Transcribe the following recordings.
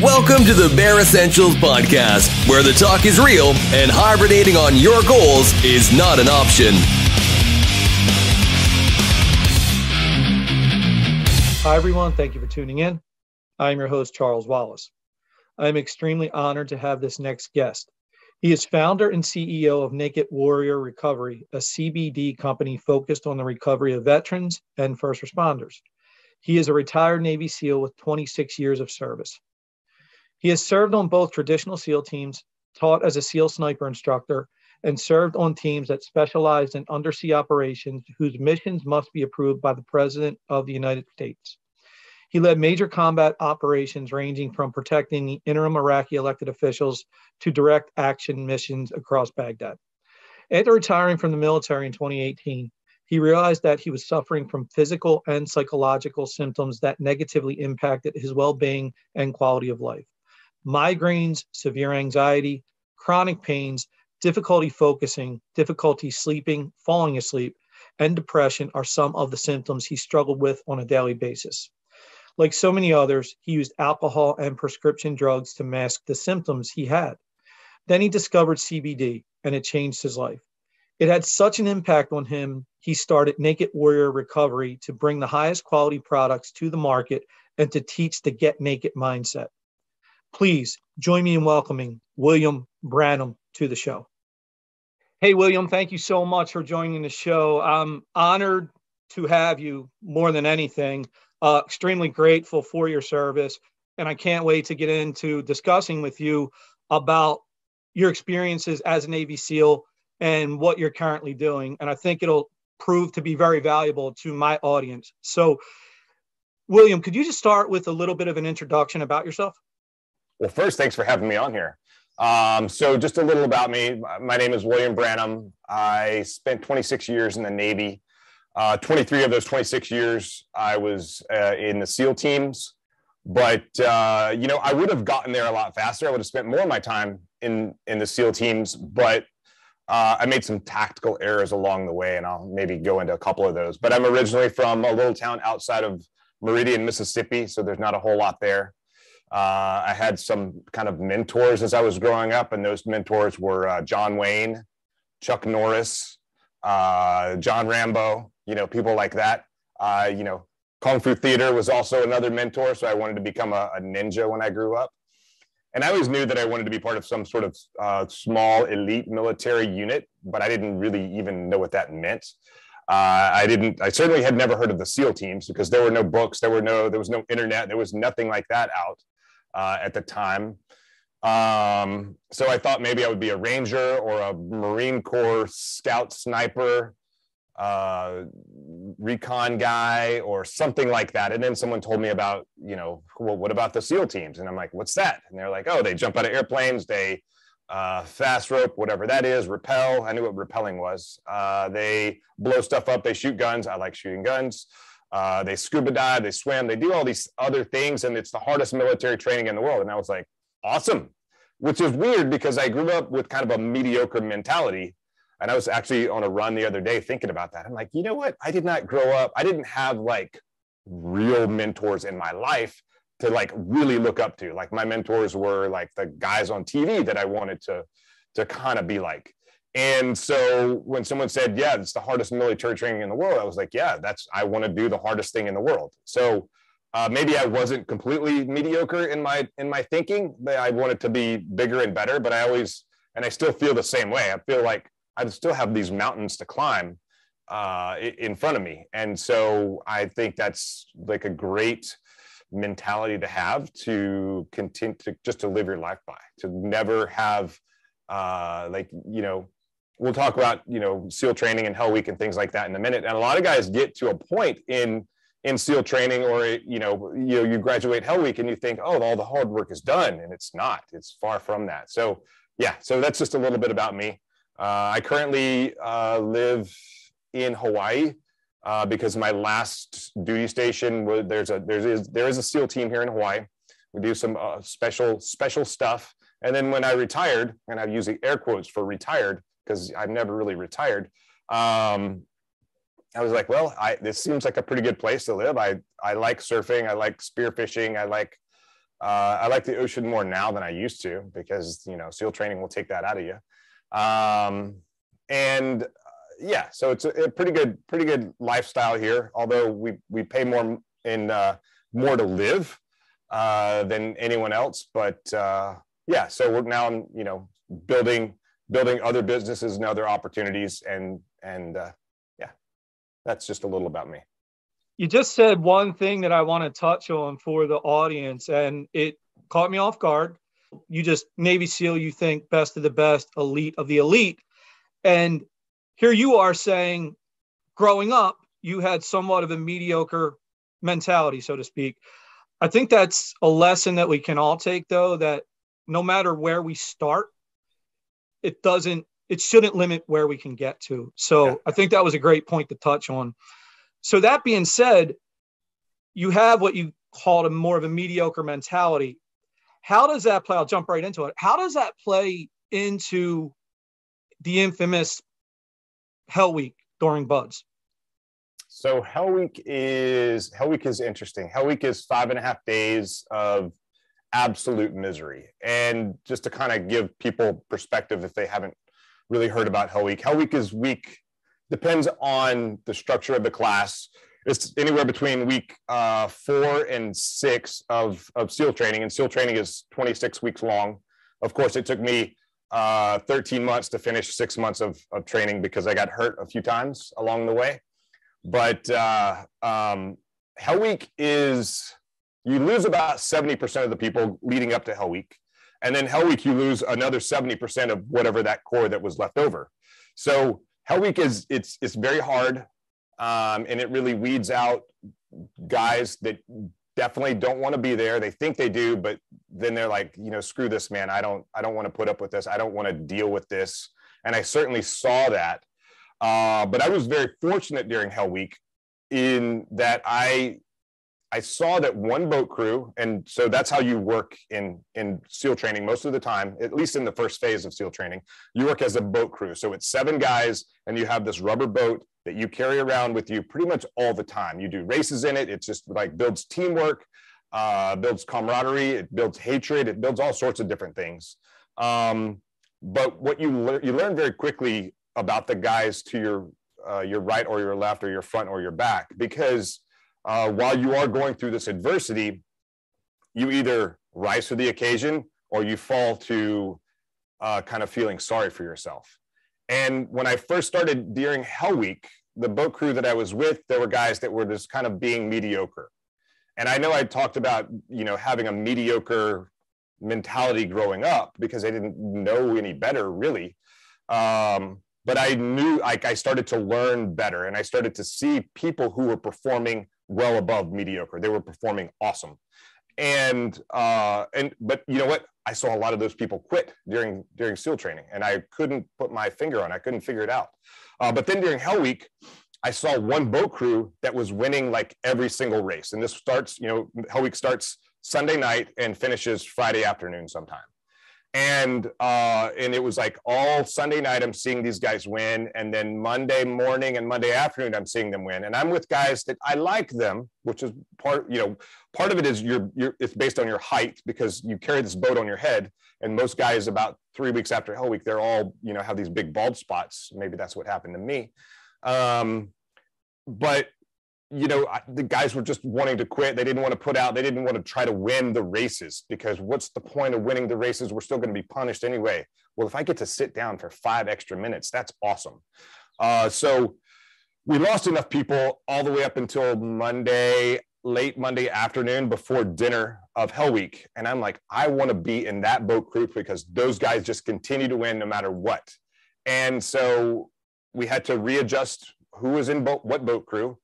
Welcome to the Bear Essentials Podcast, where the talk is real and hibernating on your goals is not an option. Hi, everyone. Thank you for tuning in. I'm your host, Charles Wallace. I'm extremely honored to have this next guest. He is founder and CEO of Naked Warrior Recovery, a CBD company focused on the recovery of veterans and first responders. He is a retired Navy SEAL with 26 years of service. He has served on both traditional SEAL teams, taught as a SEAL sniper instructor, and served on teams that specialized in undersea operations whose missions must be approved by the President of the United States. He led major combat operations ranging from protecting the interim Iraqi elected officials to direct action missions across Baghdad. After retiring from the military in 2018, he realized that he was suffering from physical and psychological symptoms that negatively impacted his well being and quality of life migraines, severe anxiety, chronic pains, difficulty focusing, difficulty sleeping, falling asleep, and depression are some of the symptoms he struggled with on a daily basis. Like so many others, he used alcohol and prescription drugs to mask the symptoms he had. Then he discovered CBD and it changed his life. It had such an impact on him, he started Naked Warrior Recovery to bring the highest quality products to the market and to teach the get naked mindset. Please join me in welcoming William Branum to the show. Hey, William, thank you so much for joining the show. I'm honored to have you more than anything. Uh, extremely grateful for your service. And I can't wait to get into discussing with you about your experiences as a Navy SEAL and what you're currently doing. And I think it'll prove to be very valuable to my audience. So, William, could you just start with a little bit of an introduction about yourself? Well, first, thanks for having me on here. Um, so, just a little about me. My name is William Branum. I spent 26 years in the Navy. Uh, 23 of those 26 years, I was uh, in the SEAL teams. But uh, you know, I would have gotten there a lot faster. I would have spent more of my time in in the SEAL teams, but uh, I made some tactical errors along the way, and I'll maybe go into a couple of those. But I'm originally from a little town outside of Meridian, Mississippi, so there's not a whole lot there. Uh, I had some kind of mentors as I was growing up, and those mentors were uh, John Wayne, Chuck Norris, uh, John Rambo, you know, people like that. Uh, you know, Kung Fu Theater was also another mentor, so I wanted to become a, a, ninja when I grew up. And I always knew that I wanted to be part of some sort of uh, small elite military unit, but I didn't really even know what that meant. Uh, I didn't. I certainly had never heard of the SEAL teams because there were no books, there were no, there was no internet, there was nothing like that out uh, at the time. Um, so I thought maybe I would be a ranger or a Marine Corps scout sniper, uh, recon guy, or something like that. And then someone told me about, you know, well, what about the SEAL teams? And I'm like, what's that? And they're like, oh, they jump out of airplanes, they uh, fast rope, whatever that is, repel. I knew what repelling was. Uh, they blow stuff up, they shoot guns. I like shooting guns. Uh, they scuba dive, they swim, they do all these other things, and it's the hardest military training in the world. And I was like, awesome, which is weird because I grew up with kind of a mediocre mentality. And I was actually on a run the other day thinking about that. I'm like, you know what? I did not grow up, I didn't have like real mentors in my life to like really look up to. Like my mentors were like the guys on TV that I wanted to to kind of be like. And so when someone said, "Yeah, it's the hardest military training in the world," I was like, "Yeah, that's I want to do the hardest thing in the world." So uh, maybe I wasn't completely mediocre in my in my thinking. But I wanted to be bigger and better, but I always and I still feel the same way. I feel like I still have these mountains to climb uh, in front of me, and so I think that's like a great mentality to have to continue to just to live your life by to never have uh, like you know we'll talk about you know SEAL training and Hell Week and things like that in a minute. And a lot of guys get to a point in in SEAL training, or you know, you you graduate Hell Week and you think, oh, all the hard work is done, and it's not. It's far from that. So yeah, so that's just a little bit about me. Uh, I currently uh, live in Hawaii. Uh, because my last duty station there's a there's there is a SEAL team here in Hawaii. We do some uh, special special stuff, and then when I retired, and I'm using air quotes for retired, because I've never really retired. Um, I was like, well, I, this seems like a pretty good place to live. I, I like surfing. I like spearfishing. I like Uh, I like the ocean more now than I used to because you know SEAL training will take that out of you. Um, and uh, yeah, so it's a, a, pretty good, pretty good lifestyle here. Although we we pay more in uh, more to live uh, than anyone else, but uh, yeah. So we're now I'm you know building building other businesses and other opportunities, and and uh, yeah, that's just a little about me you just said one thing that I want to touch on for the audience, and it caught me off guard. You just Navy SEAL, you think best of the best, elite of the elite. And here you are saying, growing up, you had somewhat of a mediocre mentality, so to speak. I think that's a lesson that we can all take, though, that no matter where we start, it doesn't, it shouldn't limit where we can get to. So yeah. I think that was a great point to touch on. So that being said, you have what you called a more of a mediocre mentality. How does that play? I'll jump right into it. How does that play into the infamous Hell Week during BUD/S? So Hell Week is Hell Week is interesting. Hell Week is five and a half days of absolute misery. And just to kind of give people perspective if they haven't really heard about Hell Week, Hell Week is week depends on the structure of the class. It's anywhere between week uh, four and six of, of SEAL training, and SEAL training is 26 weeks long. Of course, it took me uh, 13 months to finish six months of, of training because I got hurt a few times along the way. But uh, um, Hell Week is, you lose about 70% of the people leading up to Hell Week. And then Hell Week, you lose another 70% of whatever that core that was left over. So Hell Week is it's it's very hard, um, and it really weeds out guys that definitely don't want to be there. They think they do, but then they're like, you know, screw this, man. I don't I don't want to put up with this. I don't want to deal with this. And I certainly saw that. Uh, but I was very fortunate during Hell Week in that I I saw that one boat crew, and so that's how you work in in SEAL training most of the time, at least in the first phase of SEAL training. You work as a boat crew, so it's seven guys, and you have this rubber boat that you carry around with you pretty much all the time. You do races in it. It just like builds teamwork, uh, builds camaraderie, it builds hatred, it builds all sorts of different things. Um, but what you learn, you learn very quickly about the guys to your uh, your right or your left or your front or your back because uh, while you are going through this adversity, you either rise to the occasion or you fall to uh, kind of feeling sorry for yourself. And when I first started during Hell Week, the boat crew that I was with, there were guys that were just kind of being mediocre. And I know I talked about, you know, having a mediocre mentality growing up because I didn't know any better really. Um, but I knew like I started to learn better and I started to see people who were performing well above mediocre. They were performing awesome. And uh, and but you know what? I saw a lot of those people quit during during SEAL training, and I couldn't put my finger on. I couldn't figure it out. Uh, but then during Hell Week, I saw one boat crew that was winning like every single race. And this starts, you know, Hell Week starts Sunday night and finishes Friday afternoon sometime and uh, and it was like all Sunday night I'm seeing these guys win, and then Monday morning and Monday afternoon I'm seeing them win, and I'm with guys that I like them, which is part you know part of it is you're you're it's based on your height because you carry this boat on your head, and most guys about three weeks after Hell Week they're all you know have these big bald spots. Maybe that's what happened to me, um, but you know, the guys were just wanting to quit. They didn't want to put out, they didn't want to try to win the races because what's the point of winning the races? We're still going to be punished anyway. Well, if I get to sit down for five extra minutes, that's awesome. Uh, so we lost enough people all the way up until Monday, late Monday afternoon before dinner of Hell Week. And I'm like, I want to be in that boat crew because those guys just continue to win no matter what. And so we had to readjust who was in boat, what boat crew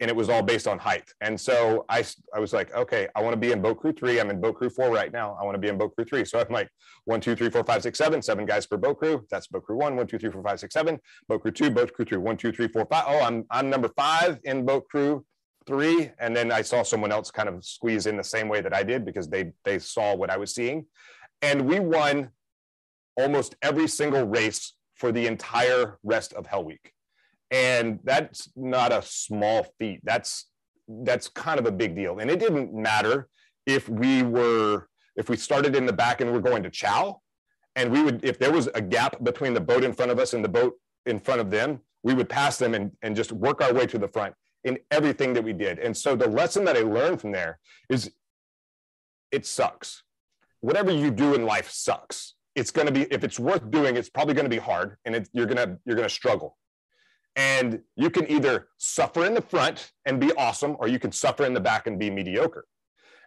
and it was all based on height. And so I, I was like, okay, I want to be in boat crew three. I'm in boat crew four right now. I want to be in boat crew three. So I'm like one, two, three, four, five, six, seven, seven guys per boat crew. That's boat crew one, one, two, three, four, five, six, seven. Boat crew two, boat crew three, one, two, three, four, five. Oh, I'm I'm number five in boat crew three. And then I saw someone else kind of squeeze in the same way that I did because they they saw what I was seeing, and we won almost every single race for the entire rest of Hell Week and that's not a small feat. That's that's kind of a big deal. And it didn't matter if we were if we started in the back and we're going to chow and we would if there was a gap between the boat in front of us and the boat in front of them we would pass them and, and just work our way to the front in everything that we did. And so the lesson that i learned from there is it sucks. Whatever you do in life sucks. It's going to be if it's worth doing it's probably going to be hard and it, you're going to you're going to struggle and you can either suffer in the front and be awesome or you can suffer in the back and be mediocre.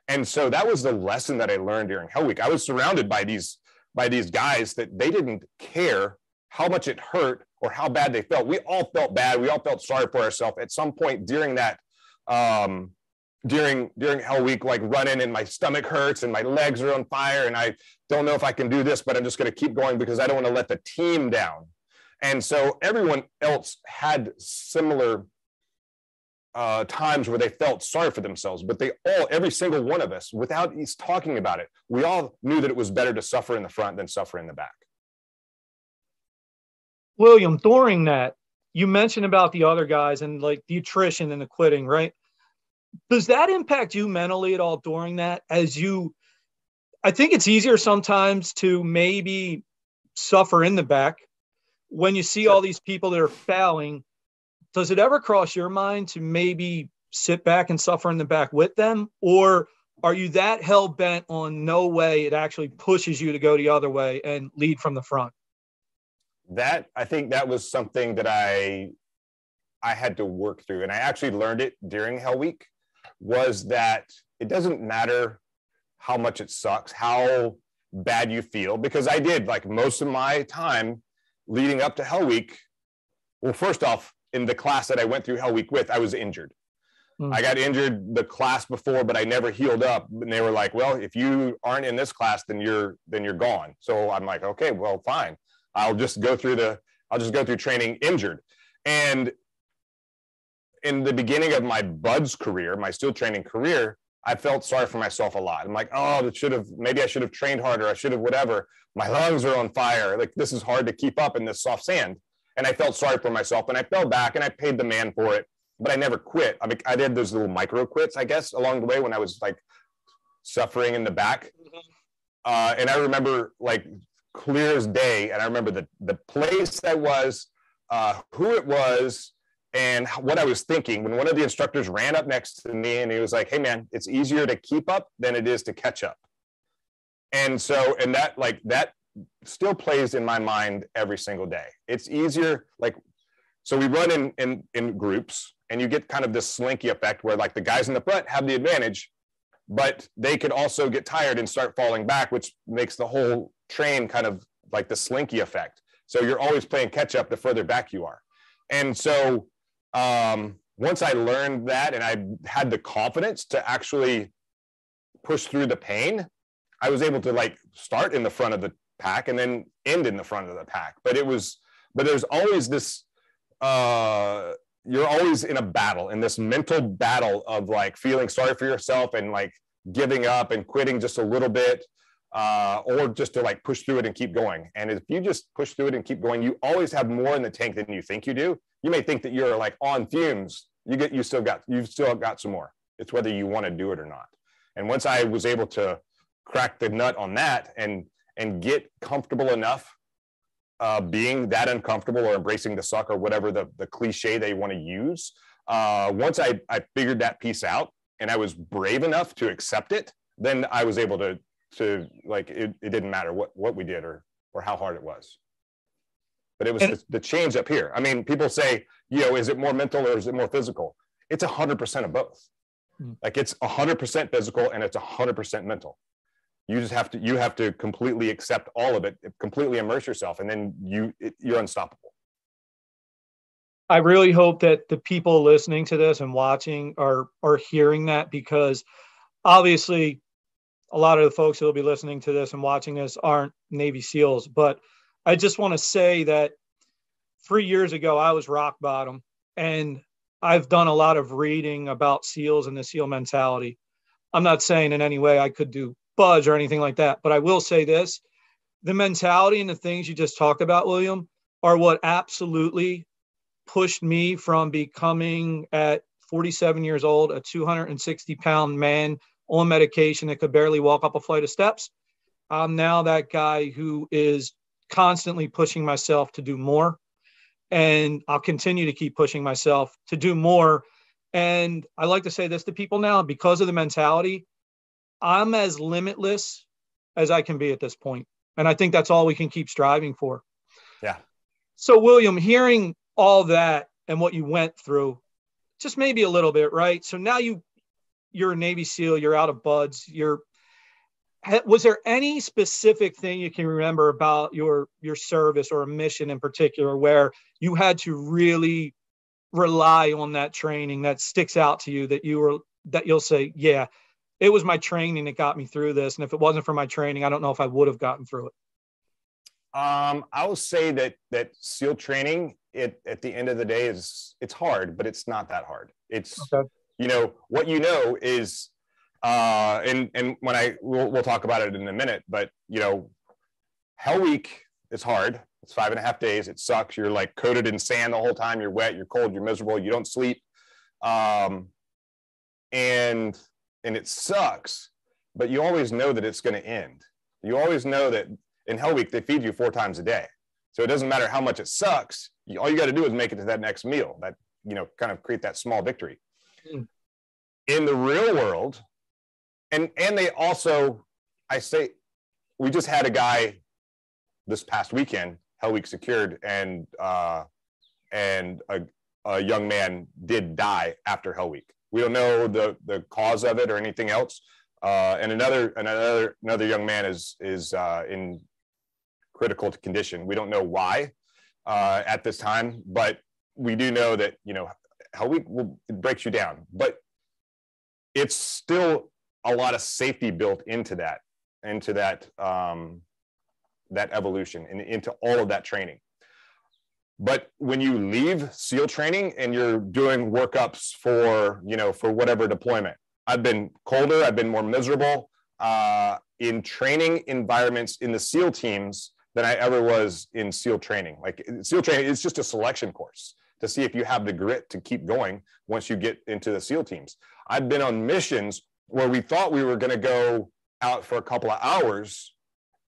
And so that was the lesson that i learned during hell week. I was surrounded by these by these guys that they didn't care how much it hurt or how bad they felt. We all felt bad. We all felt sorry for ourselves. At some point during that um, during during hell week like running and my stomach hurts and my legs are on fire and i don't know if i can do this but i'm just going to keep going because i don't want to let the team down and so everyone else had similar uh, times where they felt sorry for themselves but they all every single one of us without talking about it we all knew that it was better to suffer in the front than suffer in the back. William during that you mentioned about the other guys and like the attrition and the quitting right? Does that impact you mentally at all during that as you i think it's easier sometimes to maybe suffer in the back when you see all these people that are fouling does it ever cross your mind to maybe sit back and suffer in the back with them? Or are you that hell bent on no way it actually pushes you to go the other way and lead from the front? That i think that was something that i i had to work through. And i actually learned it during hell week was that it doesn't matter how much it sucks, how bad you feel, because I did like most of my time leading up to Hell Week. Well, first off, in the class that I went through Hell Week with, I was injured. Mm. I got injured the class before, but I never healed up. And they were like, "Well, if you aren't in this class, then you're then you're gone." So I'm like, "Okay, well, fine. I'll just go through the I'll just go through training injured." And in the beginning of my BUD/S career, my SEAL training career, I felt sorry for myself a lot. I'm like, oh, that should have maybe I should have trained harder. I should have whatever. My lungs are on fire. Like this is hard to keep up in this soft sand. And I felt sorry for myself and I fell back and I paid the man for it, but I never quit. I mean, I did those little micro quits, I guess, along the way when I was like suffering in the back. Uh, and I remember like clear as day. And I remember the the place I was, uh, who it was, and what I was thinking when one of the instructors ran up next to me and he was like, "Hey, man, it's easier to keep up than it is to catch up." And so, and that like that still plays in my mind every single day. It's easier, like, so we run in in in groups, and you get kind of this slinky effect where like the guys in the front have the advantage, but they could also get tired and start falling back, which makes the whole train kind of like the slinky effect. So you're always playing catch up the further back you are. And so um, once I learned that and I had the confidence to actually push through the pain, I was able to like start in the front of the pack and then end in the front of the pack. But it was, but there's always this, uh, you're always in a battle, in this mental battle of like feeling sorry for yourself and like giving up and quitting just a little bit uh, or just to like push through it and keep going. And if you just push through it and keep going, you always have more in the tank than you think you do. You may think that you're like on fumes. You get you still got you've still got some more. It's whether you want to do it or not. And once I was able to crack the nut on that and and get comfortable enough uh, being that uncomfortable or embracing the suck or whatever the, the cliche they want to use. Uh, once I, I figured that piece out and I was brave enough to accept it, then I was able to to like it, it didn't matter what what we did or or how hard it was. But it was and, the, the, change up here. I mean people say you know is it more mental or is it more physical? It's 100% of both. Hmm. like it's 100% physical and it's 100% mental. You just have to you have to completely accept all of it completely immerse yourself and then you it, you're unstoppable. I really hope that the people listening to this and watching are are hearing that because obviously a lot of the folks who will be listening to this and watching this aren't Navy SEALs, but I just want to say that three years ago, I was rock bottom and I've done a lot of reading about SEALs and the SEAL mentality. I'm not saying in any way I could do BUD/S or anything like that, but I will say this the mentality and the things you just talked about, William, are what absolutely pushed me from becoming at 47 years old, a 260 pound man on medication that could barely walk up a flight of steps. I'm now that guy who is constantly pushing myself to do more. And I'll continue to keep pushing myself to do more. And I like to say this to people now because of the mentality, I'm as limitless as I can be at this point. And I think that's all we can keep striving for. Yeah. So, William, hearing all that and what you went through, just maybe a little bit, right? So now you you're a Navy SEAL, you're out of BUD/S, you're was there any specific thing you can remember about your your service or a mission in particular where you had to really rely on that training that sticks out to you that you were that you'll say yeah it was my training that got me through this and if it wasn't for my training i don't know if i would have gotten through it um, I will say that that SEAL training, it at the end of the day is it's hard, but it's not that hard. It's okay. You know what you know is uh, and and when I we'll, we'll talk about it in a minute, but you know, Hell Week is hard. It's five and a half days. It sucks. You're like coated in sand the whole time. You're wet. You're cold. You're miserable. You don't sleep, um, and and it sucks. But you always know that it's going to end. You always know that in Hell Week they feed you four times a day, so it doesn't matter how much it sucks. All you got to do is make it to that next meal. That you know, kind of create that small victory. Mm. In the real world, and and they also, I say, we just had a guy this past weekend, Hell Week secured, and uh, and a, a young man did die after Hell Week. We don't know the the cause of it or anything else. Uh, and another another another young man is is uh, in critical condition. We don't know why uh, at this time, but we do know that you know Hell Week will, it breaks you down, but it's still a lot of safety built into that, into that um, that evolution, and into all of that training. But when you leave SEAL training and you're doing workups for you know for whatever deployment, I've been colder, I've been more miserable uh, in training environments in the SEAL teams than I ever was in SEAL training. Like SEAL training is just a selection course to see if you have the grit to keep going once you get into the SEAL teams. I've been on missions where we thought we were going to go out for a couple of hours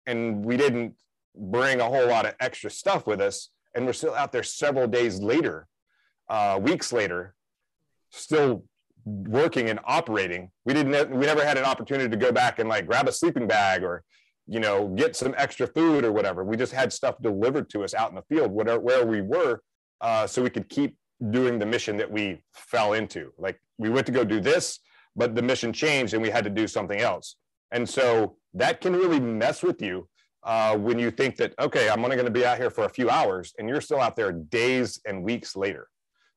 and we didn't bring a whole lot of extra stuff with us and we're still out there several days later uh, weeks later still working and operating we didn't we never had an opportunity to go back and like grab a sleeping bag or you know get some extra food or whatever we just had stuff delivered to us out in the field whatever where we were uh, so we could keep doing the mission that we fell into like we went to go do this but the mission changed and we had to do something else. And so that can really mess with you uh, when you think that, okay, I'm only going to be out here for a few hours and you're still out there days and weeks later.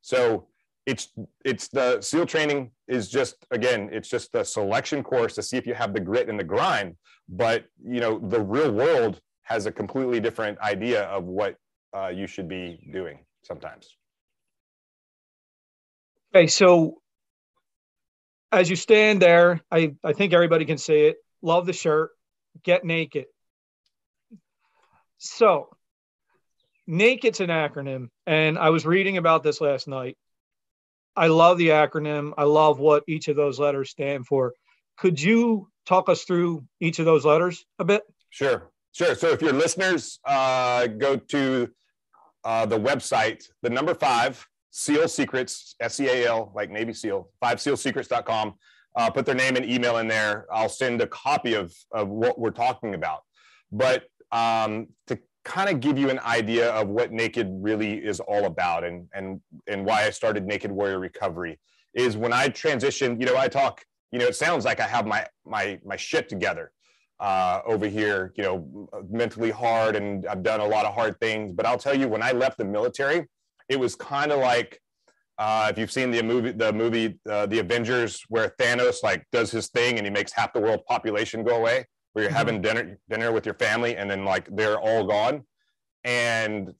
So it's it's the SEAL training is just again, it's just the selection course to see if you have the grit and the grind. But you know, the real world has a completely different idea of what uh, you should be doing sometimes. Okay, so as you stand there, I, I think everybody can see it. Love the shirt. Get naked. So, naked's an acronym, and I was reading about this last night. I love the acronym. I love what each of those letters stand for. Could you talk us through each of those letters a bit? Sure, sure. So, if your listeners uh, go to uh, the website, the number five, SEAL Secrets, S E A L, like Navy SEAL, five SEALsecrets.com. Uh, put their name and email in there. I'll send a copy of, of what we're talking about. But um, to kind of give you an idea of what Naked really is all about and, and, and why I started Naked Warrior Recovery is when I transitioned, you know, I talk, you know, it sounds like I have my, my, my shit together uh, over here, you know, mentally hard and I've done a lot of hard things. But I'll tell you, when I left the military, it was kind of like uh, if you've seen the movie, the movie, uh, the Avengers, where Thanos like does his thing and he makes half the world population go away, where you're mm-hmm. having dinner dinner with your family and then like they're all gone, and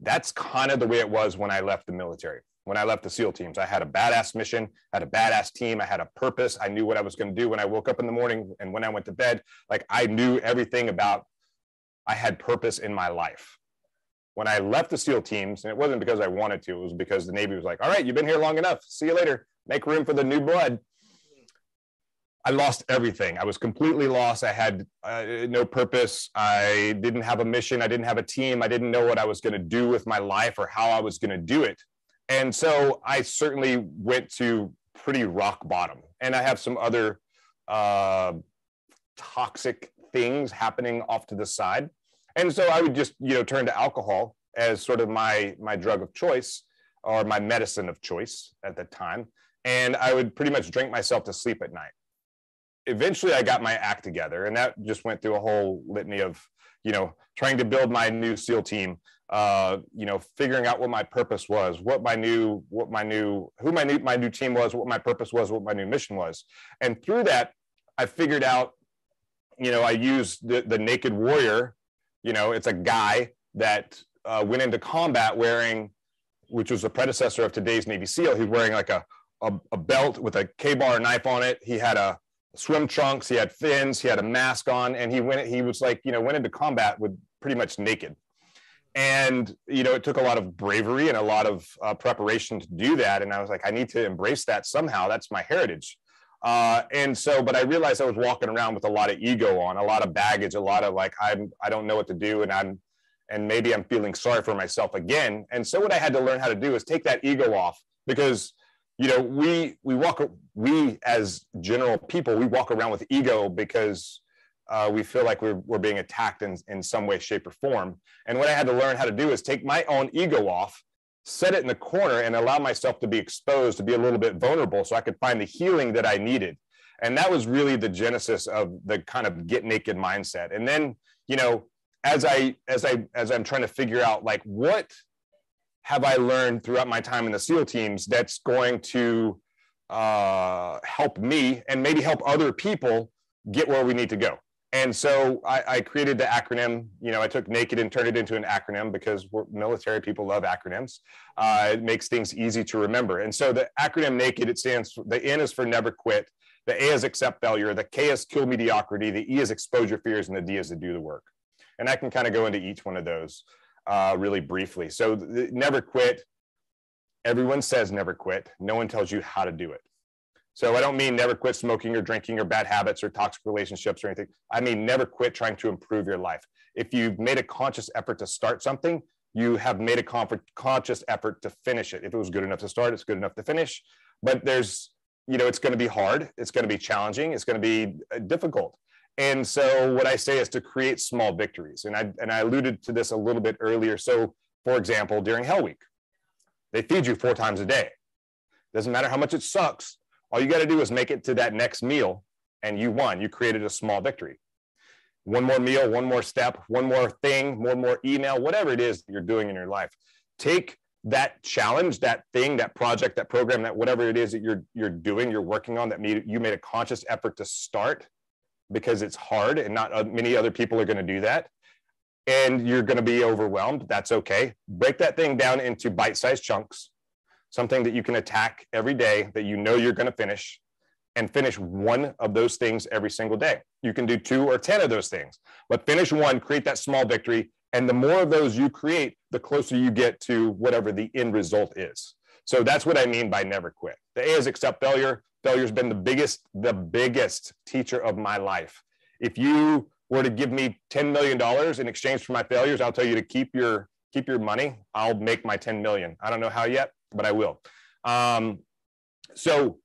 that's kind of the way it was when I left the military. When I left the SEAL teams, I had a badass mission, had a badass team, I had a purpose. I knew what I was going to do when I woke up in the morning and when I went to bed. Like I knew everything about. I had purpose in my life when I left the SEAL teams, and it wasn't because I wanted to, it was because the Navy was like, all right, you've been here long enough. See you later. Make room for the new blood. I lost everything. I was completely lost. I had uh, no purpose. I didn't have a mission. I didn't have a team. I didn't know what I was going to do with my life or how I was going to do it. And so I certainly went to pretty rock bottom. And I have some other uh, toxic things happening off to the side. And so I would just, you know, turn to alcohol as sort of my my drug of choice or my medicine of choice at the time. And I would pretty much drink myself to sleep at night. Eventually I got my act together and that just went through a whole litany of, you know, trying to build my new SEAL team, uh, you know, figuring out what my purpose was, what my new, what my new, who my new, my new team was, what my purpose was, what my new mission was. And through that, I figured out, you know, I used the, the naked warrior, you know, it's a guy that uh, went into combat wearing, which was the predecessor of today's Navy SEAL. He's wearing like a, a, a belt with a KA-BAR knife on it. He had a swim trunks, he had fins, he had a mask on, and he went, he was like, you know, went into combat with pretty much naked. And you know it took a lot of bravery and a lot of uh, preparation to do that and i was like i need to embrace that somehow that's my heritage. Uh, and so but i realized i was walking around with a lot of ego on a lot of baggage a lot of like i'm i don't know what to do and i'm and maybe i'm feeling sorry for myself again. And so what i had to learn how to do is take that ego off because you know we we walk we as general people we walk around with ego because uh, we feel like we're, we're being attacked in, in some way, shape, or form. And what I had to learn how to do is take my own ego off, set it in the corner, and allow myself to be exposed, to be a little bit vulnerable so I could find the healing that I needed. And that was really the genesis of the kind of get naked mindset. And then, you know, as I as I as I'm trying to figure out like what have I learned throughout my time in the SEAL teams that's going to uh, help me and maybe help other people get where we need to go. And so I, I, created the acronym. You know, I took naked and turned it into an acronym because military people love acronyms. Uh, it makes things easy to remember. And so the acronym naked, it stands for the N is for never quit. The A is accept failure. The K is kill mediocrity. The E is expose your fears. And the D is to do the work. And I can kind of go into each one of those uh, really briefly. So the, never quit. Everyone says never quit. No one tells you how to do it. So I don't mean never quit smoking or drinking or bad habits or toxic relationships or anything. I mean never quit trying to improve your life. If you've made a conscious effort to start something, you have made a conscious effort to finish it. If it was good enough to start, it's good enough to finish. But there's, you know, it's going to be hard. It's going to be challenging. It's going to be uh, difficult. And so what I say is to create small victories. And I and I alluded to this a little bit earlier. So for example, during Hell Week, they feed you four times a day. Doesn't matter how much it sucks all you got to do is make it to that next meal and you won. You created a small victory. One more meal, one more step, one more thing, one more email, whatever it is that you're doing in your life. Take that challenge, that thing, that project, that program, that whatever it is that you're you're doing, you're working on that made, you made a conscious effort to start because it's hard and not uh, many other people are going to do that. And you're going to be overwhelmed. That's okay. Break that thing down into bite-sized chunks something that you can attack every day that you know you're going to finish and finish one of those things every single day. You can do two or 10 of those things, but finish one, create that small victory. And the more of those you create, the closer you get to whatever the end result is. So that's what I mean by never quit. The A is accept failure. Failure's been the biggest, the biggest teacher of my life. If you were to give me $10 million in exchange for my failures, I'll tell you to keep your keep your money. I'll make my 10 million. I don't know how yet, but I will. Um, so,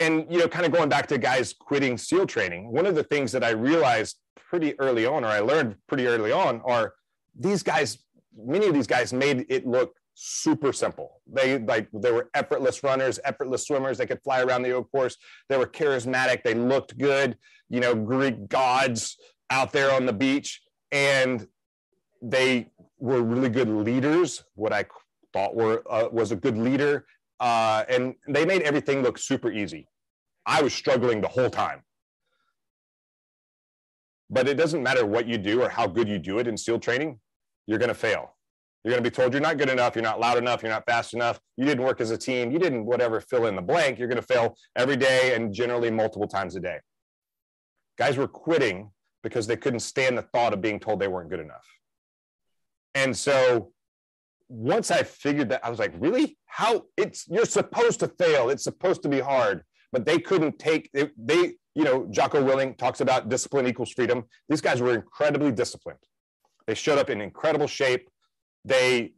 and you know, kind of going back to guys quitting SEAL training, one of the things that I realized pretty early on, or I learned pretty early on, are these guys. Many of these guys made it look super simple. They like they were effortless runners, effortless swimmers. They could fly around the O-course. They were charismatic. They looked good. You know, Greek gods out there on the beach, and they were really good leaders. What I thought were uh, was a good leader, uh, and they made everything look super easy. I was struggling the whole time. But it doesn't matter what you do or how good you do it in SEAL training, you're going to fail. You're going to be told you're not good enough, you're not loud enough, you're not fast enough, you didn't work as a team, you didn't whatever fill in the blank. You're going to fail every day and generally multiple times a day. Guys were quitting because they couldn't stand the thought of being told they weren't good enough. And so once I figured that, I was like, really? How it's you're supposed to fail. It's supposed to be hard. but they couldn't take they, they you know jocko Willink talks about discipline equals freedom these guys were incredibly disciplined they showed up in incredible shape they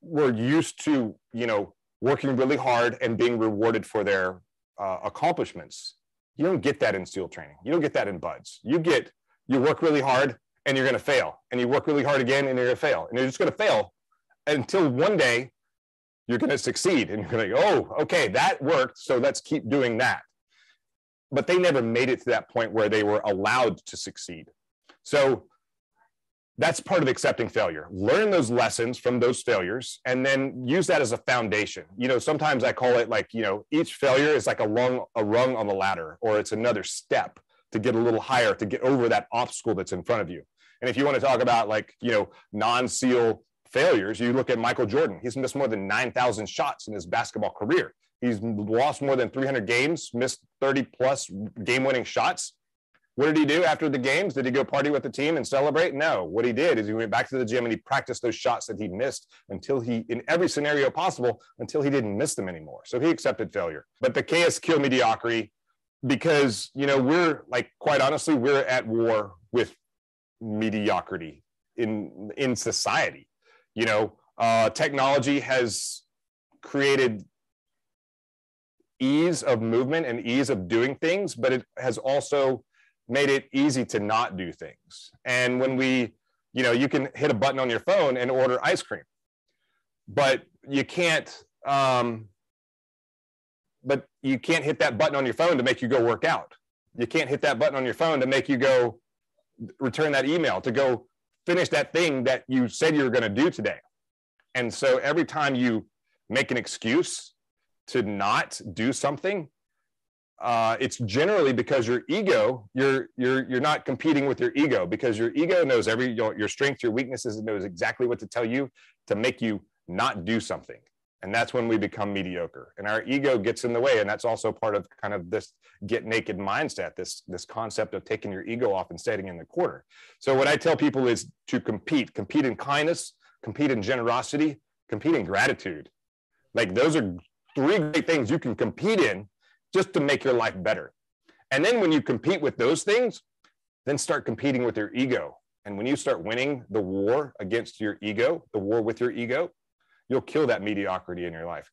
were used to you know working really hard and being rewarded for their uh, accomplishments. You don't get that in SEAL training. You don't get that in BUD/S. You get you work really hard and you're going to fail. And you work really hard again and you're going to fail. And you're just going to fail until one day you're going to succeed. And you're going to go oh okay that worked. So let's keep doing that. But they never made it to that point where they were allowed to succeed. So that's part of accepting failure. Learn those lessons from those failures and then use that as a foundation. You know sometimes i call it like you know each failure is like a rung a rung on the ladder or it's another step to get a little higher to get over that obstacle that's in front of you. And if you want to talk about like you know non-seal failures you look at michael jordan. He's missed more than 9000 shots in his basketball career. He's lost more than 300 games missed 30 plus game winning shots what did he do after the games? Did he go party with the team and celebrate? No. What he did is he went back to the gym and he practiced those shots that he missed until he, in every scenario possible, until he didn't miss them anymore. So he accepted failure. But the chaos kill mediocrity because, you know, we're like, quite honestly, we're at war with mediocrity in, in society. You know, uh, technology has created ease of movement and ease of doing things, but it has also made it easy to not do things. And when we, you know, you can hit a button on your phone and order ice cream, but you can't, um, but you can't hit that button on your phone to make you go work out. You can't hit that button on your phone to make you go return that email, to go finish that thing that you said you were going to do today. And so every time you make an excuse to not do something, uh, it's generally because your ego you're you're you're not competing with your ego because your ego knows every your, your strengths your weaknesses it knows exactly what to tell you to make you not do something. And that's when we become mediocre. And our ego gets in the way. And that's also part of kind of this get naked mindset this this concept of taking your ego off and setting in the corner. So what i tell people is to compete compete in kindness compete in generosity compete in gratitude. Like those are three great things you can compete in just to make your life better. And then when you compete with those things, then start competing with your ego. And when you start winning the war against your ego, the war with your ego, you'll kill that mediocrity in your life.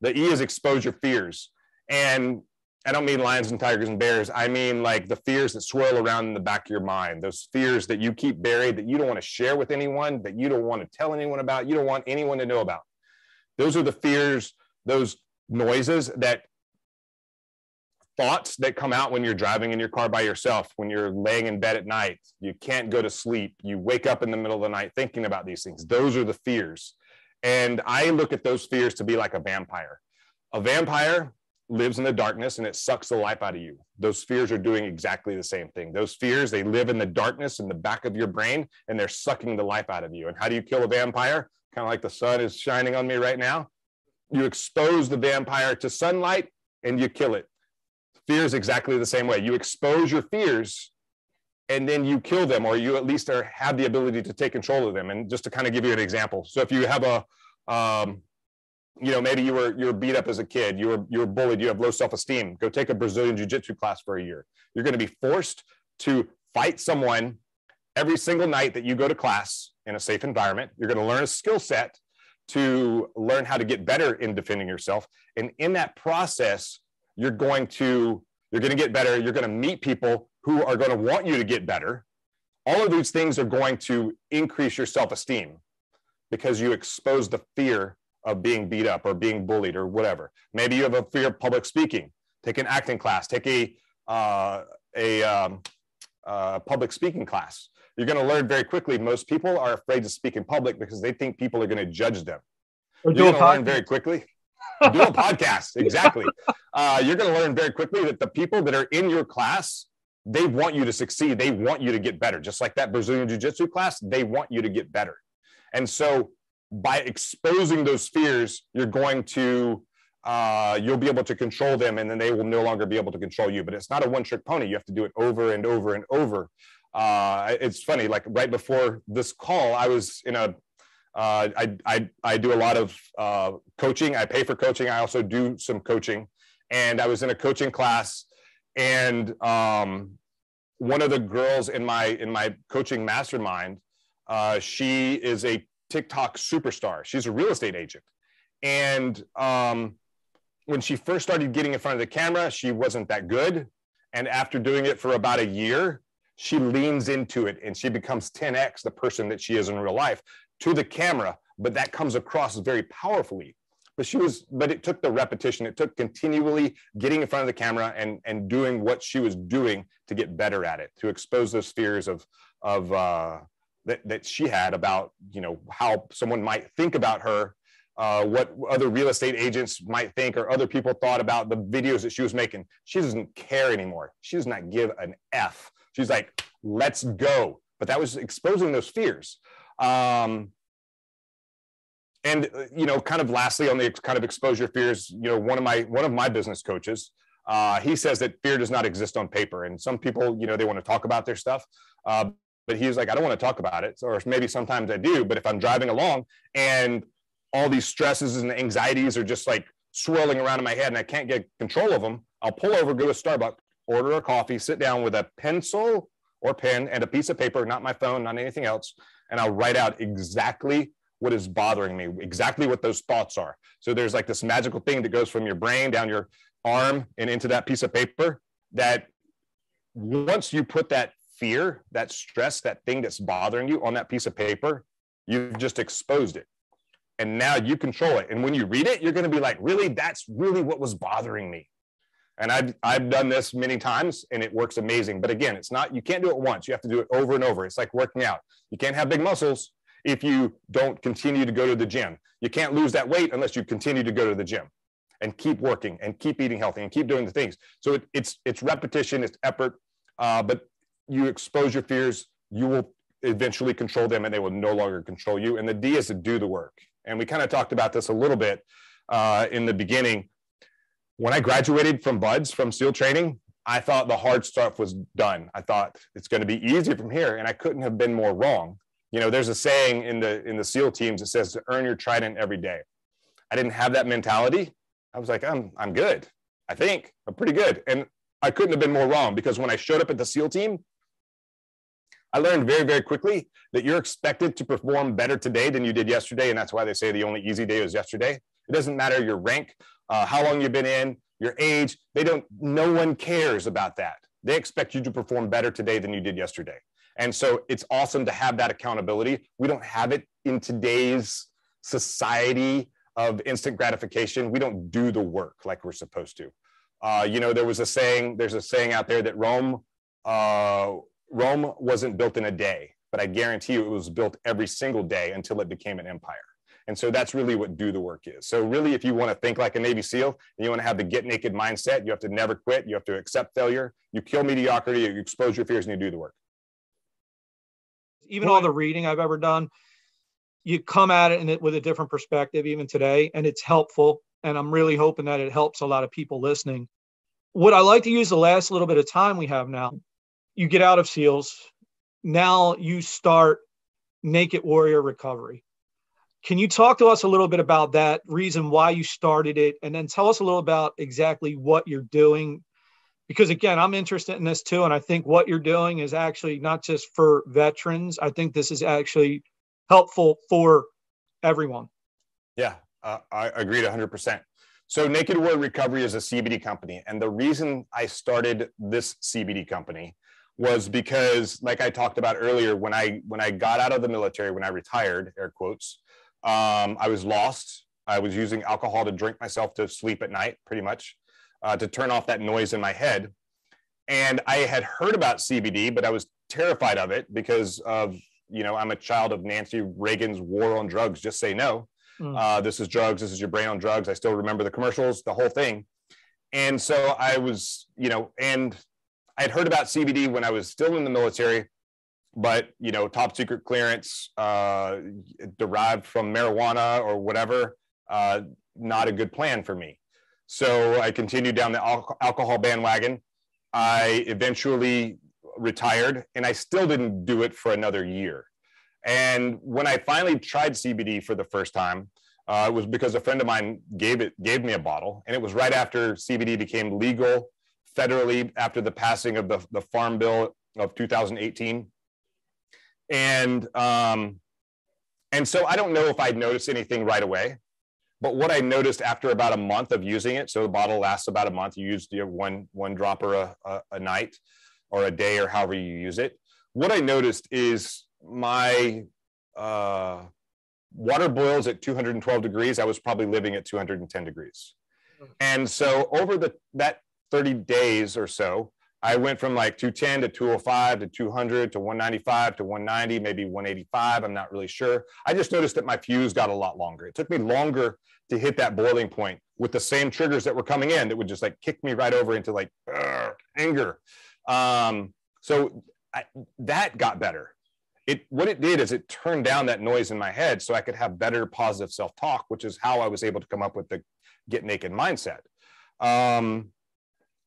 The E is expose your fears. And I don't mean lions and tigers and bears. I mean like the fears that swirl around in the back of your mind, those fears that you keep buried, that you don't want to share with anyone, that you don't want to tell anyone about, you don't want anyone to know about. Those are the fears, those noises that thoughts that come out when you're driving in your car by yourself, when you're laying in bed at night, you can't go to sleep, you wake up in the middle of the night thinking about these things. Those are the fears. And I look at those fears to be like a vampire. A vampire lives in the darkness and it sucks the life out of you. Those fears are doing exactly the same thing. Those fears, they live in the darkness in the back of your brain and they're sucking the life out of you. And how do you kill a vampire? Kind of like the sun is shining on me right now. You expose the vampire to sunlight and you kill it fear is exactly the same way. You expose your fears and then you kill them, or you at least are, have the ability to take control of them. And just to kind of give you an example. So if you have a, um, you know, maybe you were you were beat up as a kid, you were you were bullied, you have low self-esteem. Go take a Brazilian jiu-jitsu class for a year. You're going to be forced to fight someone every single night that you go to class in a safe environment. You're going to learn a skill set to learn how to get better in defending yourself. And in that process, you're going to you're going to get better. You're going to meet people who are going to want you to get better. All of these things are going to increase your self-esteem because you expose the fear of being beat up or being bullied or whatever. Maybe you have a fear of public speaking. Take an acting class. Take a uh, a um, uh, public speaking class. You're going to learn very quickly most people are afraid to speak in public because they think people are going to judge them. Or you're going to learn very quickly. Do a podcast. Exactly. Uh, you're going to learn very quickly that the people that are in your class, they want you to succeed. They want you to get better. Just like that Brazilian Jiu Jitsu class, they want you to get better. And so by exposing those fears, you're going to, uh, you'll be able to control them and then they will no longer be able to control you. But it's not a one trick pony. You have to do it over and over and over. Uh, it's funny, like right before this call, I was in a uh, I, I, I do a lot of uh, coaching. I pay for coaching. I also do some coaching. And I was in a coaching class, and um, one of the girls in my in my coaching mastermind, uh, she is a TikTok superstar. She's a real estate agent, and um, when she first started getting in front of the camera, she wasn't that good. And after doing it for about a year, she leans into it and she becomes 10x the person that she is in real life to the camera. But that comes across very powerfully but she was but it took the repetition. It took continually getting in front of the camera and and doing what she was doing to get better at it to expose those fears of of uh, that, that she had about you know how someone might think about her uh, what other real estate agents might think or other people thought about the videos that she was making. She doesn't care anymore. She does not give an f. She's like let's go. But that was exposing those fears. Um, and uh, you know kind of lastly on the kind of exposure fears you know one of my one of my business coaches uh, he says that fear does not exist on paper. And some people you know they want to talk about their stuff uh, but he's like i don't want to talk about it. Or maybe sometimes i do but if i'm driving along and all these stresses and anxieties are just like swirling around in my head and i can't get control of them i'll pull over go to starbucks order a coffee sit down with a pencil or pen and a piece of paper not my phone not anything else and i'll write out exactly what is bothering me, exactly what those thoughts are. So there's like this magical thing that goes from your brain down your arm and into that piece of paper that once you put that fear, that stress, that thing that's bothering you on that piece of paper, you've just exposed it. And now you control it. And when you read it, you're going to be like, really, that's really what was bothering me. And I've, I've done this many times and it works amazing. But again, it's not, you can't do it once. You have to do it over and over. It's like working out. You can't have big muscles if you don't continue to go to the gym. You can't lose that weight unless you continue to go to the gym and keep working and keep eating healthy and keep doing the things. So it, it's it's repetition, it's effort, uh, but you expose your fears, you will eventually control them, and they will no longer control you. And the D is to do the work. And we kind of talked about this a little bit uh, in the beginning. When I graduated from BUD/S from SEAL training, I thought the hard stuff was done. I thought it's going to be easier from here, and I couldn't have been more wrong you know, there's a saying in the in the SEAL teams that says to earn your trident every day. I didn't have that mentality. I was like, I'm I'm good. I think I'm pretty good. And I couldn't have been more wrong because when I showed up at the SEAL team, I learned very, very quickly that you're expected to perform better today than you did yesterday. And that's why they say the only easy day is yesterday. It doesn't matter your rank, uh, how long you've been in, your age. They don't, no one cares about that. They expect you to perform better today than you did yesterday. And so it's awesome to have that accountability. We don't have it in today's society of instant gratification. We don't do the work like we're supposed to. Uh, you know, there was a saying, there's a saying out there that Rome, uh, Rome wasn't built in a day, but I guarantee you it was built every single day until it became an empire. And so that's really what do the work is. So really, if you want to think like a Navy SEAL and you want to have the get naked mindset, you have to never quit. You have to accept failure. You kill mediocrity, you expose your fears and you do the work even all the reading I've ever done, you come at it, it with a different perspective, even today, and it's helpful. And I'm really hoping that it helps a lot of people listening. What I like to use the last little bit of time we have now, you get out of SEALs, now you start Naked Warrior Recovery. Can you talk to us a little bit about that reason why you started it, and then tell us a little about exactly what you're doing because again i'm interested in this too and i think what you're doing is actually not just for veterans. I think this is actually helpful for everyone. Yeah uh, i agreed 100% so naked warrior recovery is a cbd company and the reason i started this cbd company was because like i talked about earlier when i when i got out of the military when i retired air quotes um, i was lost. I was using alcohol to drink myself to sleep at night pretty much uh, to turn off that noise in my head. And I had heard about CBD, but I was terrified of it because of, you know, I'm a child of Nancy Reagan's war on drugs. Just say no. Mm. Uh, this is drugs. This is your brain on drugs. I still remember the commercials, the whole thing. And so I was, you know, and I had heard about CBD when I was still in the military, but you know, top secret clearance uh, derived from marijuana or whatever, uh, not a good plan for me. So I continued down the al- alcohol bandwagon. I eventually retired and I still didn't do it for another year. And when I finally tried CBD for the first time, Uh, it was because a friend of mine gave it gave me a bottle, and it was right after CBD became legal federally after the passing of the, the Farm Bill of 2018. And um, and so I don't know if I'd noticed anything right away, but what I noticed after about a month of using it, so the bottle lasts about a month. You use you know, one one dropper a, a, a night or a day or however you use it. What I noticed is my uh, water boils at 212 degrees. I was probably living at 210 degrees. And so over the that 30 days or so, I went from like 210 to 205 to 200 to 195 to 190, maybe 185. I'm not really sure. I just noticed that my fuse got a lot longer. It took me longer to hit that boiling point with the same triggers that were coming in that would just like kick me right over into like anger. Um, so I, that got better. It what it did is it turned down that noise in my head so I could have better positive self-talk, which is how I was able to come up with the get naked mindset. Um,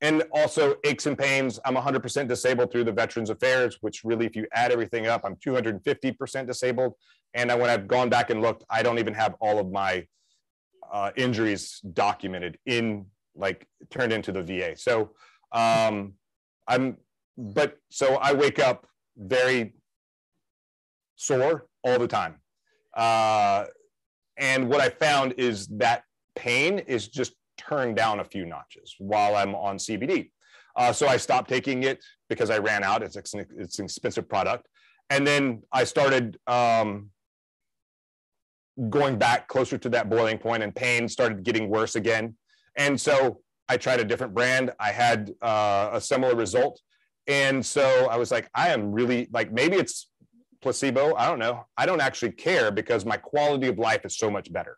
and also aches and pains. I'm 100% disabled through the Veterans Affairs, which really, if you add everything up, I'm 250% disabled. And I when I've gone back and looked, I don't even have all of my uh, injuries documented in like turned into the VA. So um, I'm, but so I wake up very sore all the time. Uh, and what I found is that pain is just turned down a few notches while I'm on CBD. Uh, so I stopped taking it because I ran out. It's, it's an expensive product. And then I started um, going back closer to that boiling point and pain started getting worse again. And so I tried a different brand. I had uh, a similar result. And so I was like, I am really like, maybe it's placebo. I don't know. I don't actually care because my quality of life is so much better.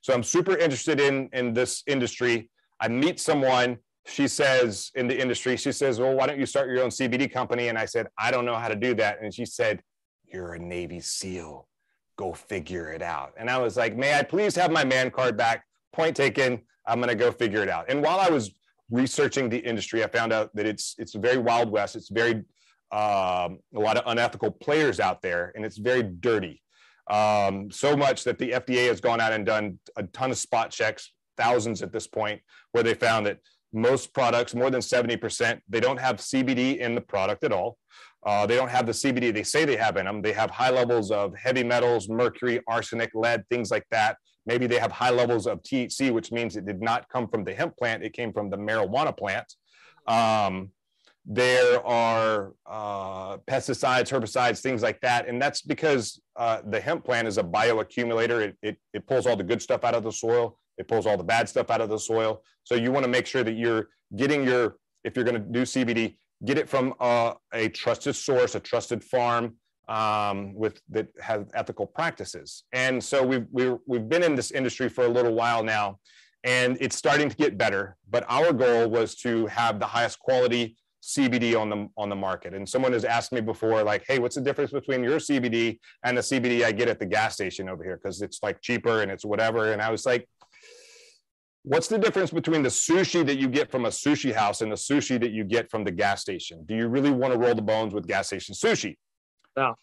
So I'm super interested in in this industry. I meet someone. She says in the industry, she says, "Well, why don't you start your own CBD company?" And I said, "I don't know how to do that." And she said, "You're a Navy SEAL. Go figure it out." And I was like, "May I please have my man card back?" Point taken. I'm going to go figure it out. And while I was researching the industry, I found out that it's it's very wild west. It's very um, a lot of unethical players out there, and it's very dirty. Um, so much that the FDA has gone out and done a ton of spot checks, thousands at this point, where they found that most products, more than 70%, they don't have CBD in the product at all. Uh, they don't have the CBD they say they have in them. They have high levels of heavy metals, mercury, arsenic, lead, things like that. Maybe they have high levels of THC, which means it did not come from the hemp plant, it came from the marijuana plant. Um, there are uh, pesticides, herbicides, things like that. And that's because uh, the hemp plant is a bioaccumulator. It, it, it pulls all the good stuff out of the soil, it pulls all the bad stuff out of the soil. So you want to make sure that you're getting your, if you're going to do CBD, get it from a, a trusted source, a trusted farm um, with that have ethical practices. And so we've, we've, we've been in this industry for a little while now, and it's starting to get better. But our goal was to have the highest quality CBD on the on the market. And someone has asked me before, like, "Hey, what's the difference between your CBD and the CBD I get at the gas station over here? Because it's like cheaper and it's whatever." And I was like, "What's the difference between the sushi that you get from a sushi house and the sushi that you get from the gas station? Do you really want to roll the bones with gas station sushi?" No.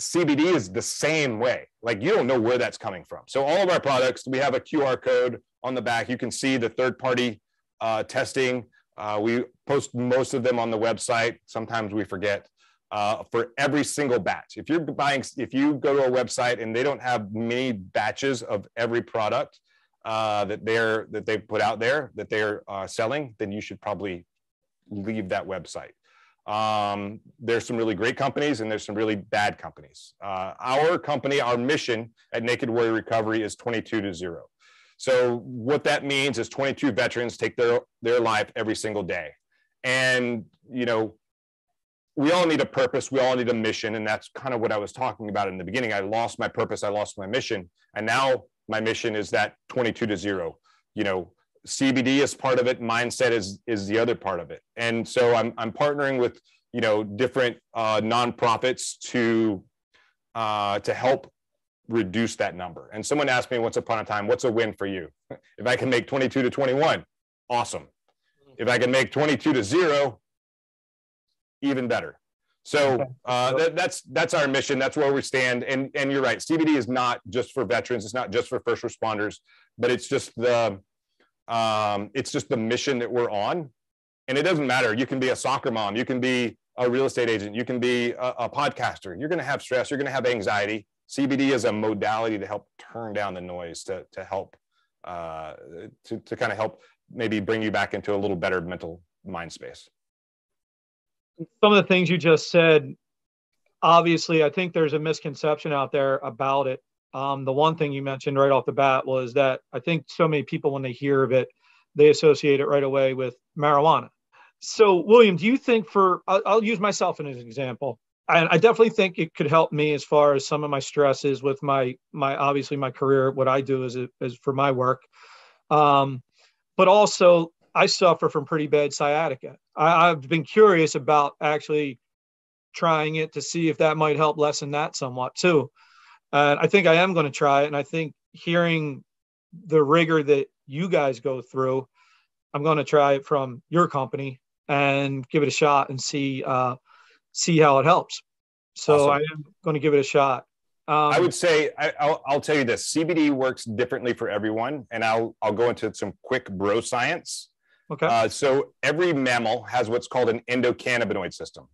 CBD is the same way. Like you don't know where that's coming from. So all of our products, we have a QR code on the back. You can see the third party uh, testing uh, we post most of them on the website. Sometimes we forget. Uh, for every single batch. If you're buying, if you go to a website and they don't have many batches of every product uh, that they're that they put out there that they're uh, selling, then you should probably leave that website. Um, there's some really great companies and there's some really bad companies. Uh, our company, our mission at Naked Warrior Recovery is 22 to zero. So what that means is 22 veterans take their their life every single day, and you know, we all need a purpose. We all need a mission, and that's kind of what I was talking about in the beginning. I lost my purpose. I lost my mission, and now my mission is that 22 to zero. You know, CBD is part of it. Mindset is is the other part of it, and so I'm I'm partnering with you know different uh, nonprofits to uh, to help reduce that number. And someone asked me once upon a time, what's a win for you? If I can make 22 to 21, awesome. If I can make 22 to zero, even better. So uh, that, that's that's our mission. That's where we stand. And and you're right. CBD is not just for veterans. It's not just for first responders, but it's just the um, it's just the mission that we're on. And it doesn't matter. You can be a soccer mom. You can be a real estate agent. You can be a, a podcaster. You're going to have stress. You're going to have anxiety. CBD is a modality to help turn down the noise to to help uh, to to kind of help maybe bring you back into a little better mental mind space some of the things you just said, obviously, I think there's a misconception out there about it. Um, the one thing you mentioned right off the bat was that I think so many people, when they hear of it, they associate it right away with marijuana. So, William, do you think for, I'll, I'll use myself as an example. I, I definitely think it could help me as far as some of my stresses with my, my, obviously my career, what I do is, is for my work. Um, but also I suffer from pretty bad sciatica. I, I've been curious about actually trying it to see if that might help lessen that somewhat too. And I think I am going to try it. And I think hearing the rigor that you guys go through, I'm going to try it from your company and give it a shot and see uh, see how it helps. So awesome. I am going to give it a shot. Um, I would say I, will I'll tell you this: CBD works differently for everyone, and I'll I'll go into some quick bro science. Okay. Uh, so every mammal has what's called an endocannabinoid system.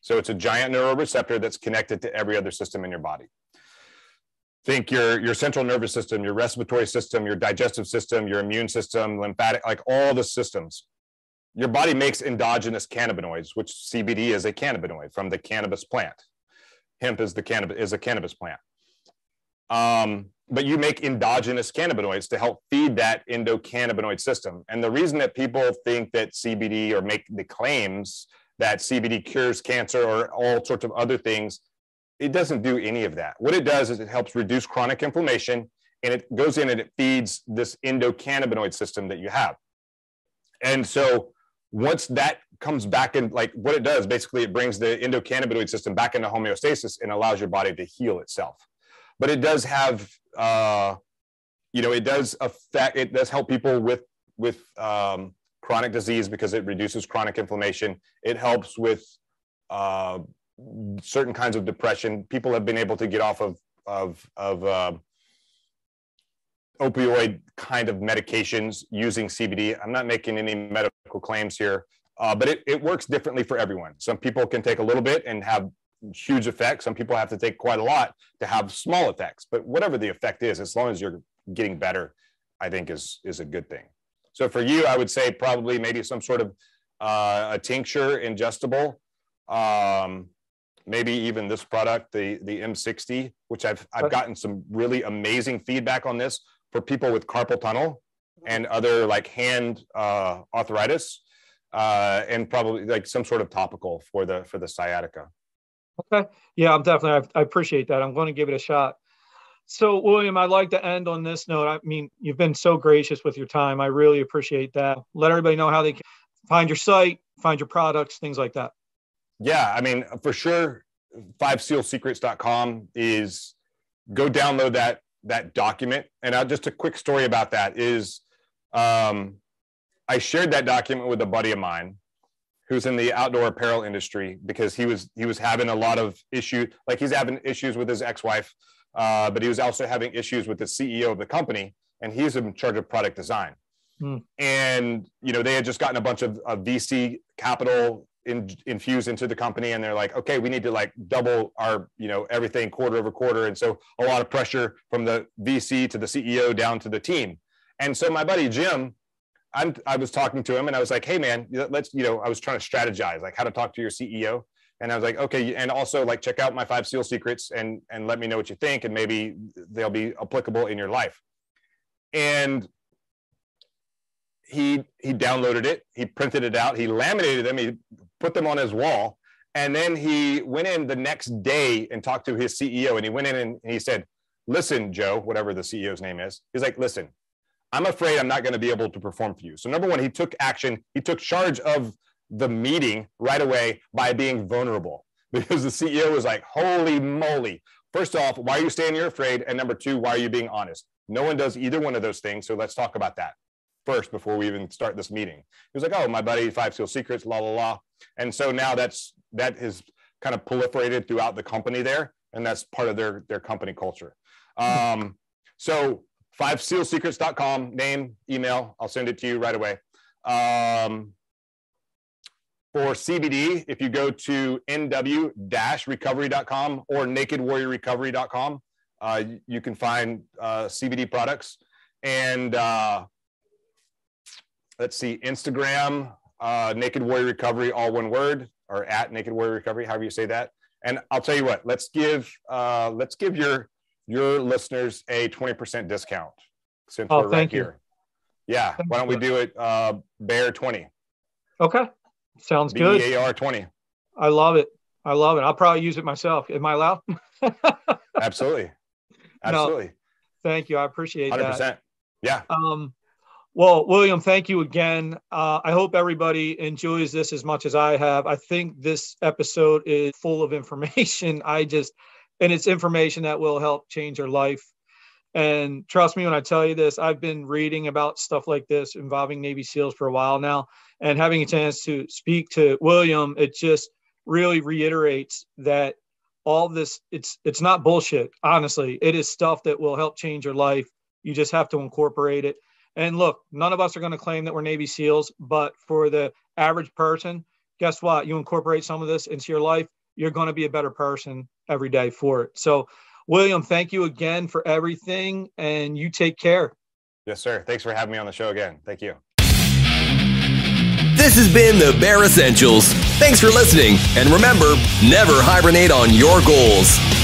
So it's a giant neuroreceptor that's connected to every other system in your body. Think your, your central nervous system, your respiratory system, your digestive system, your immune system, lymphatic, like all the systems. Your body makes endogenous cannabinoids, which CBD is a cannabinoid from the cannabis plant. Hemp is the cannabis is a cannabis plant. Um, but you make endogenous cannabinoids to help feed that endocannabinoid system. And the reason that people think that CBD or make the claims that CBD cures cancer or all sorts of other things, it doesn't do any of that. What it does is it helps reduce chronic inflammation and it goes in and it feeds this endocannabinoid system that you have. And so once that comes back in, like what it does, basically it brings the endocannabinoid system back into homeostasis and allows your body to heal itself. But it does have uh, you know it does affect it does help people with with um, chronic disease because it reduces chronic inflammation. It helps with uh, certain kinds of depression. People have been able to get off of of of uh, opioid kind of medications using cbd i'm not making any medical claims here uh, but it, it works differently for everyone some people can take a little bit and have huge effects. Some people have to take quite a lot to have small effects. But whatever the effect is, as long as you're getting better, I think is is a good thing. So for you, I would say probably maybe some sort of uh, a tincture ingestible. Um, maybe even this product, the the M60, which I've I've gotten some really amazing feedback on this for people with carpal tunnel and other like hand uh, arthritis, uh, and probably like some sort of topical for the for the sciatica. Okay. Yeah, I'm definitely, I, I appreciate that. I'm going to give it a shot. So, William, I'd like to end on this note. I mean, you've been so gracious with your time. I really appreciate that. Let everybody know how they can find your site, find your products, things like that. Yeah, I mean, for sure, fivesealsecrets.com is go download that that document. And I'll, just a quick story about that is um, I shared that document with a buddy of mine who's in the outdoor apparel industry because he was he was having a lot of issues like he's having issues with his ex-wife uh, but he was also having issues with the ceo of the company and he's in charge of product design mm. and you know they had just gotten a bunch of, of vc capital in, infused into the company and they're like okay we need to like double our you know everything quarter over quarter. And so a lot of pressure from the vc to the ceo down to the team. And so my buddy jim I'm, I was talking to him and I was like, hey, man, let's, you know, I was trying to strategize, like how to talk to your CEO. And I was like, okay, and also like check out my five seal secrets and and let me know what you think, and maybe they'll be applicable in your life. And he he downloaded it, he printed it out, he laminated them, he put them on his wall, and then he went in the next day and talked to his CEO, and he went in and he said, "Listen, Joe, whatever the CEO's name is, he's like, listen, I'm afraid I'm not going to be able to perform for you. So, number one, he took action. He took charge of the meeting right away by being vulnerable because the CEO was like, holy moly. First off, why are you saying you're afraid? And number two, why are you being honest? No one does either one of those things. So, let's talk about that first before we even start this meeting. He was like, oh, my buddy, Five Seal Secrets, la, la, la. And so now that's, that is kind of proliferated throughout the company there, and that's part of their their company culture. Um, so five fivesealsecrets.com, name, email, I'll send it to you right away. Um, for CBD, if you go to nw-recovery.com or nakedwarriorrecovery.com, uh, you can find uh, CBD products. And uh, let's see, Instagram, uh, Naked Warrior Recovery, all one word, or at Naked Warrior Recovery, however you say that. And I'll tell you what, let's give uh, let's give your your listeners a 20% discount since oh, we're right you. here. Yeah. Thank why don't we do it uh, Bear 20? Okay. Sounds good. B-E-A-R 20. I love it. I love it. I'll probably use it myself. Am I allowed? Absolutely. Absolutely. No, thank you. I appreciate 100%. that. Yeah. Um, well, William, thank you again. Uh, I hope everybody enjoys this as much as I have. I think this episode is full of information. I just, and it's information that will help change your life. And trust me when I tell you this, I've been reading about stuff like this involving Navy SEALs for a while now. And having a chance to speak to William, it just really reiterates that all this it's it's not bullshit honestly it is stuff that will help change your life you just have to incorporate it and look none of us are going to claim that we're navy seals but for the average person guess what? You incorporate some of this into your life you're going to be a better person every day for it. So william thank you again for everything and you take care. Yes sir. Thanks for having me on the show again. Thank you. This has been the Bear Essentials. Thanks for listening, and remember never hibernate on your goals.